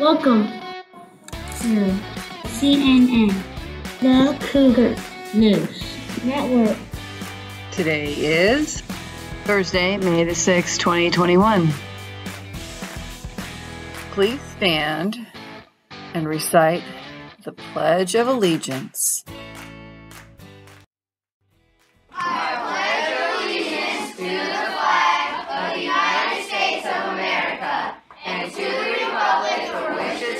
Welcome to CNN, the Cougar News Network. Today is Thursday, May the 6th, 2021. Please stand and recite the Pledge of Allegiance.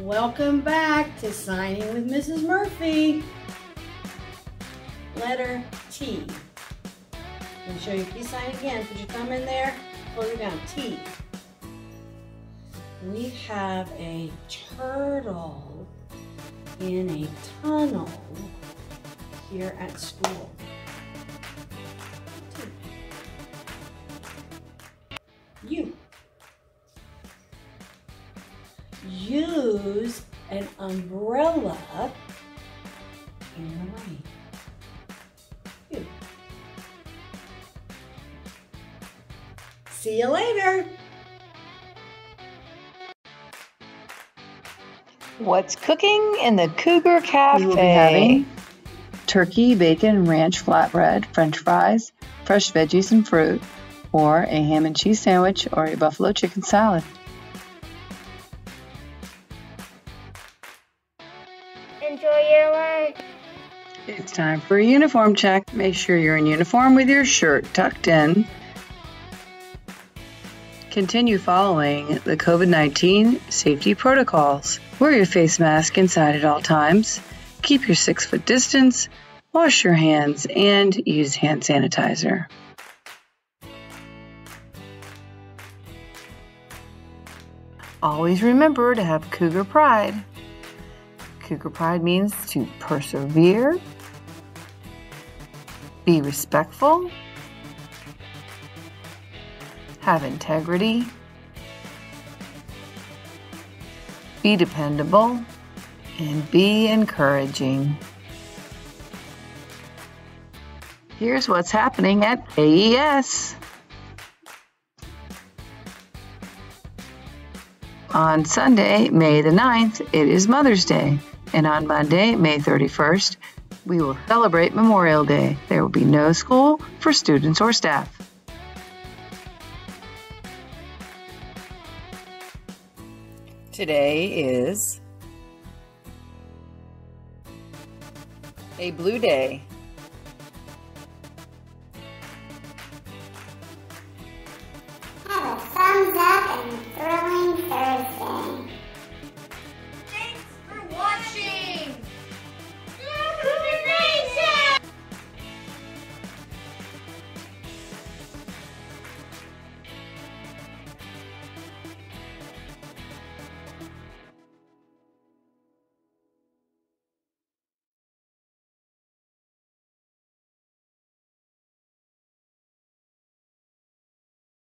Welcome back to Signing with Mrs. Murphy. Letter T. I'll show you peace sign again. Put your thumb in there, pull it down. T. We have a turtle in a tunnel here at school. T. U. use an umbrella in the rain. You. See you later. What's cooking in the Cougar Cafe? We will be having turkey, bacon, ranch flatbread, french fries, fresh veggies and fruit, or a ham and cheese sandwich or a buffalo chicken salad. Lunch. It's time for a uniform check. Make sure you're in uniform with your shirt tucked in. Continue following the COVID 19 safety protocols. Wear your face mask inside at all times. Keep your six foot distance. Wash your hands and use hand sanitizer. Always remember to have Cougar Pride. Cougar Pride means to persevere, be respectful, have integrity, be dependable, and be encouraging. Here's what's happening at AES. On Sunday, May the 9th, it is Mother's Day. And on Monday, May 31st, we will celebrate Memorial Day. There will be no school for students or staff. Today is a blue day.